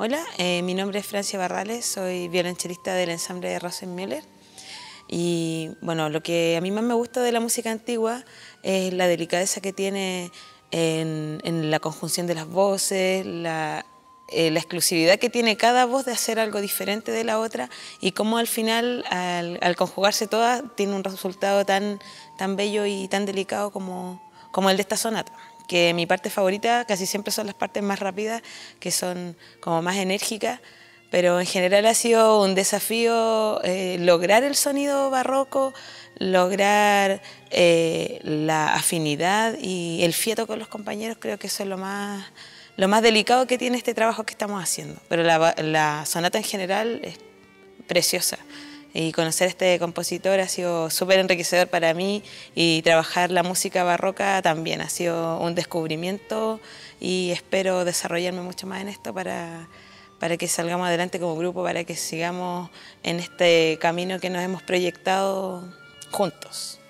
Hola, eh, mi nombre es Francia Barrales, soy violonchelista del ensamble de Rosenmüller. Y bueno, lo que a mí más me gusta de la música antigua es la delicadeza que tiene en, la conjunción de las voces, la, eh, la, exclusividad que tiene cada voz de hacer algo diferente de la otra y cómo al final, al, conjugarse todas, tiene un resultado tan, tan bello y tan delicado como, como el de esta sonata que mi parte favorita casi siempre son las partes más rápidas, que son como más enérgicas, pero en general ha sido un desafío eh, lograr el sonido barroco, lograr eh, la afinidad y el fieto con los compañeros, creo que eso es lo más, lo más delicado que tiene este trabajo que estamos haciendo. Pero la, la sonata en general es preciosa y conocer a este compositor ha sido súper enriquecedor para mí y trabajar la música barroca también ha sido un descubrimiento y espero desarrollarme mucho más en esto para, para que salgamos adelante como grupo, para que sigamos en este camino que nos hemos proyectado juntos.